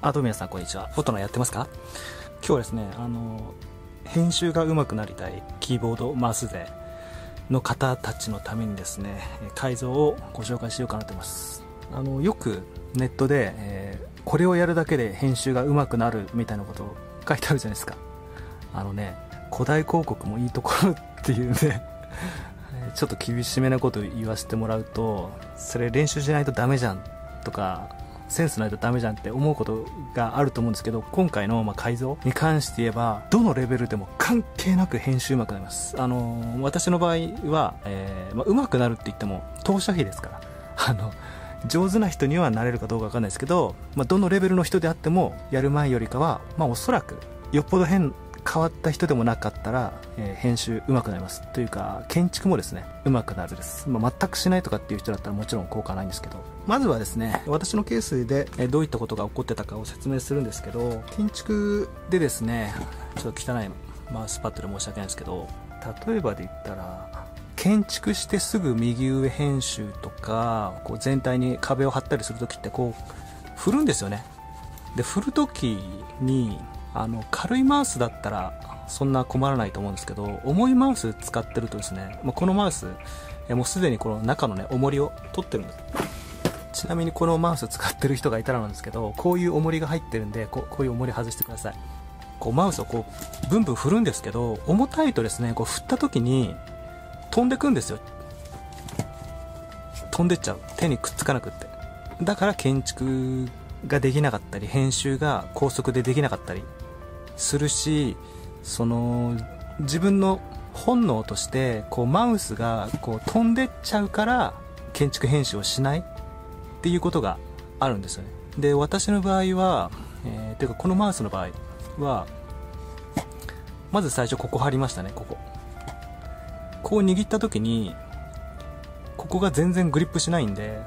あ、どうも皆さんこんにちは。フォトナやってますか？今日はですね、あの、編集が上手くなりたいキーボードマウス勢の方たちのためにですね、改造をご紹介しようかなと思います。あの、よくネットで、えー、これをやるだけで編集が上手くなるみたいなことを書いてあるじゃないですか。あのね、古代広告もいいところっていうね ちょっと厳しめなこと言わせてもらうと、それ練習しないとダメじゃんとか、センスないとダメじゃんって思うことがあると思うんですけど、今回のま改造に関して言えば、どのレベルでも関係なく編集うまくなります。あのー、私の場合は、え、まあ、上手くなるって言っても、投射費ですから。あの、上手な人にはなれるかどうかわかんないですけど、まあ、どのレベルの人であっても、やる前よりかは、まあ、おそらく、よっぽど変変わった人でもなかったら、えー、編集上手くなります。というか建築もですね上手くなるです、まあ、全くしないとかっていう人だったらもちろん効果ないんですけど。まずはですね私のケースで、えどういったことが起こってたかを説明するんですけど建築でですねちょっと汚いマウスパッドで申し訳ないんですけど例えばで言ったら建築してすぐ右上編集とかこう全体に壁を張ったりするときってこう振るんですよね。で振るときにあの軽いマウスだったらそんな困らないと思うんですけど重いマウス使ってるとですね、まあ、このマウスえもうすでにこの中のね重りを取ってるんです。ちなみにこのマウス使ってる人がいたらなんですけどこういう重りが入ってるんでここういう重り外してください。こうマウスをこうブンブン振るんですけど重たいとですねこう振った時に飛んでくんですよ。飛んでっちゃう。手にくっつかなくって。だから建築ができなかったり編集が高速でできなかったりするしその自分の本能としてこうマウスがこう飛んでっちゃうから建築編集をしないっていうことがあるんですよね。で私の場合は、えー、ていうかこのマウスの場合はまず最初ここ貼りましたねここ。こう握った時にここが全然グリップしないんで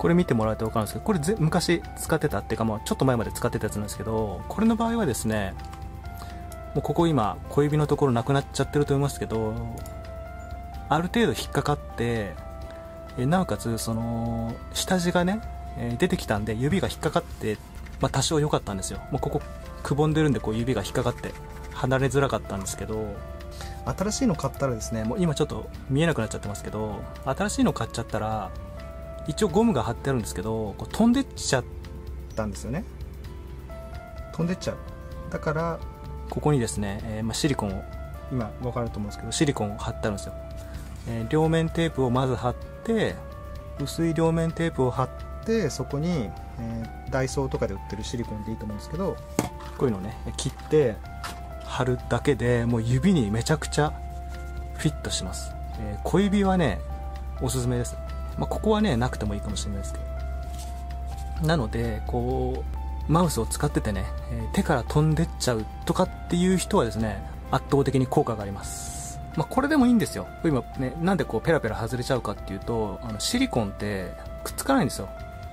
これ見てもらうと分かるんですけど、これぜ昔使ってたっていうか、まあ、ちょっと前まで使ってたやつなんですけど、これの場合はですね、もうここ今、小指のところなくなっちゃってると思いますけど、ある程度引っかかって、えなおかつ、その、下地がね、え出てきたんで、指が引っかかって、まあ、多少良かったんですよ。もうここ、くぼんでるんで、こう指が引っかかって、離れづらかったんですけど、新しいの買ったらですね、もう今ちょっと見えなくなっちゃってますけど、新しいの買っちゃったら、一応ゴムが貼ってあるんですけどこう飛んでっちゃったんですよね。飛んでっちゃう。だからここにですね、えー、まあ、シリコンを今分かると思うんですけどシリコンを貼ってあるんですよ、えー、両面テープをまず貼って薄い両面テープを貼ってそこに、えー、ダイソーとかで売ってるシリコンでいいと思うんですけどこういうのをね切って貼るだけでもう指にめちゃくちゃフィットします、え小指はねおすすめですまあ、ここはね、なくてもいいかもしれないですけど。なので、こう、マウスを使っててね、えー、手から飛んでっちゃうとかっていう人はですね、圧倒的に効果があります。まあ、これでもいいんですよ。今ね、なんでこうペラペラ外れちゃうかっていうと、あのシリコンってくっつかないんですよ。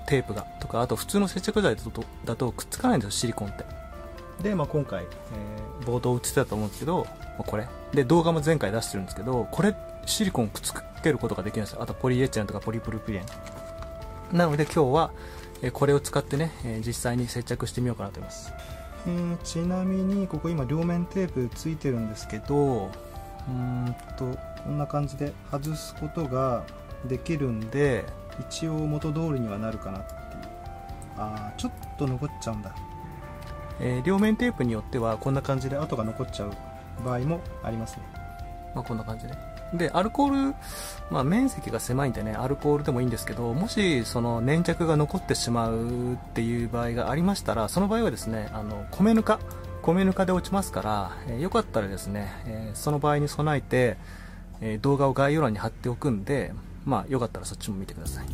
テープが。とか、あと普通の接着剤だとだとくっつかないんですよ、シリコンって。で、まあ、今回、えー、冒頭映ってたと思うんですけど、まあ、これ。で、動画も前回出してるんですけど、これ、シリコンくっつけることができるんですよ。あと、ポリエチレンとかポリプルピレン。なので、今日は、えー、これを使ってね、えー、実際に接着してみようかなと思います。えー、ちなみに、ここ今、両面テープついてるんですけど、うんと、こんな感じで外すことができるんで、一応元通りにはなるかなっていう。あー、ちょっと残っちゃうんだ。えー、両面テープによってはこんな感じで跡が残っちゃう場合もありますね。まあ、こんな感じで。で、アルコール、まあ、面積が狭いんでね、アルコールでもいいんですけど、もし、その、粘着が残ってしまうっていう場合がありましたら、その場合はですね、あの、米ぬか、米ぬかで落ちますから、えー、よかったらですね、えー、その場合に備えて、えー、動画を概要欄に貼っておくんで、まあ、よかったらそっちも見てください。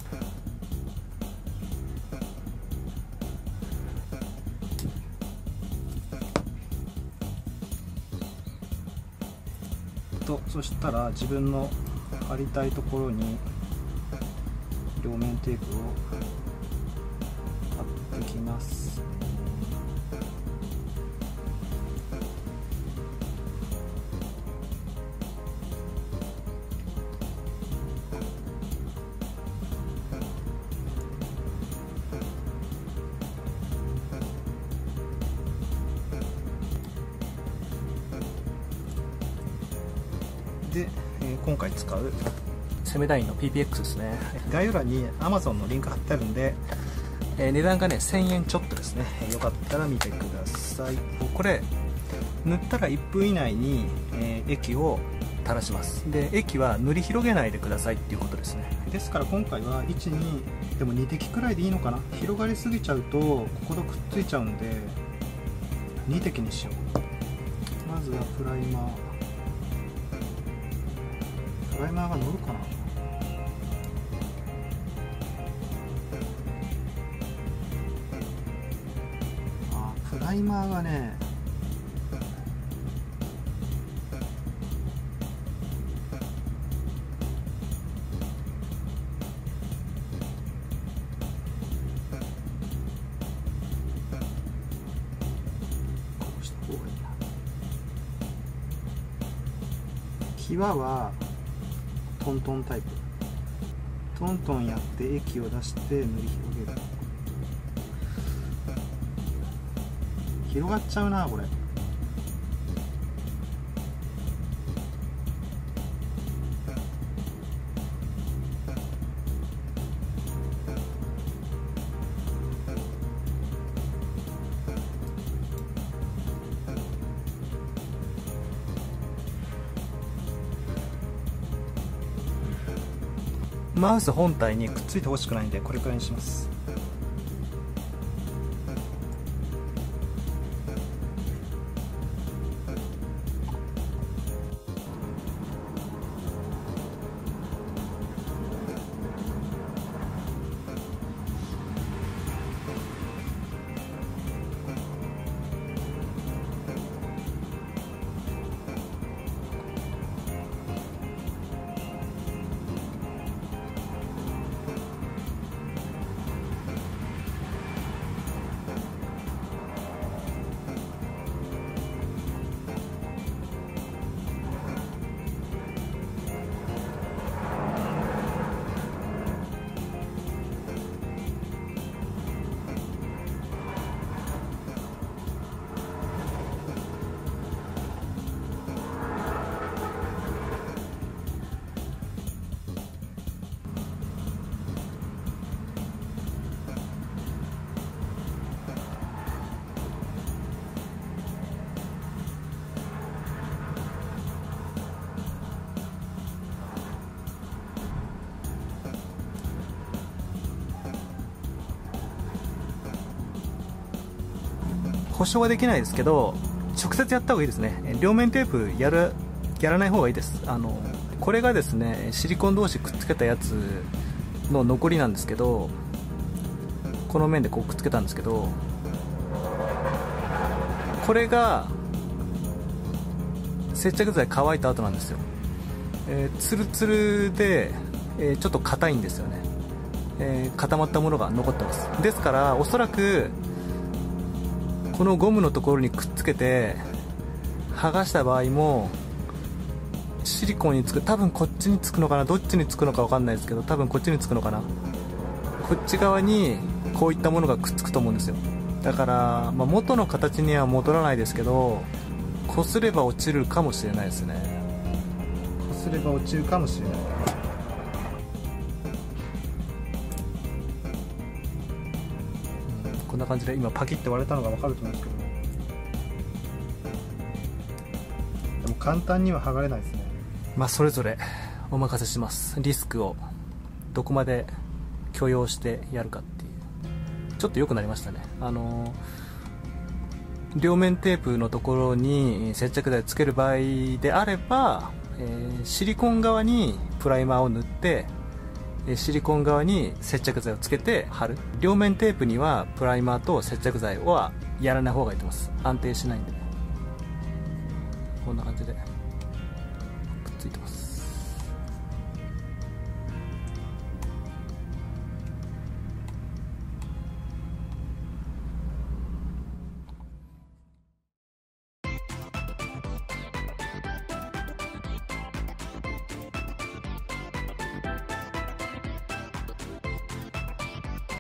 とそしたら自分の貼りたいところに両面テープを貼ってきます。で、えー、今回使うセメダインの PPX ですね。概要欄に Amazon のリンク貼ってあるんで、えー、値段がね1000円ちょっとですね。よかったら見てください。これ塗ったら1分以内に、えー、液を垂らします。で液は塗り広げないでくださいっていうことですね。ですから今回は12でも2滴くらいでいいのかな？広がりすぎちゃうとこことくっついちゃうんで2滴にしよう。まずはプライマープライマーが乗るかな？あプライマーがね際はトントンタイプ。トントンやって液を出して塗り広げる。広がっちゃうなこれ。マウス本体にくっついてほしくないんでこれくらいにします保証はできないですけど直接やった方がいいですね。両面テープやるやらない方がいいです。あのこれがですねシリコン同士くっつけたやつの残りなんですけどこの面でこうくっつけたんですけどこれが接着剤乾いた後なんですよ、えー、ツルツルで、えー、ちょっと硬いんですよね、えー、固まったものが残ってます。ですからおそらくこのゴムのところにくっつけて剥がした場合もシリコンにつく多分こっちにつくのかなどっちにつくのか分かんないですけど多分こっちにつくのかな。こっち側にこういったものがくっつくと思うんですよ。だから、まあ、元の形には戻らないですけどこすれば落ちるかもしれないですね。こすれば落ちるかもしれない。な感じで今パキッて割れたのが分かると思うんですけど。でも簡単には剥がれないですね。まあそれぞれお任せします。リスクをどこまで許容してやるかっていう。ちょっと良くなりましたね。あの両面テープのところに接着剤をつける場合であれば、えー、シリコン側にプライマーを塗ってシリコン側に接着剤をつけて貼る。両面テープにはプライマーと接着剤はやらない方がいいと思います。安定しないんでこんな感じで。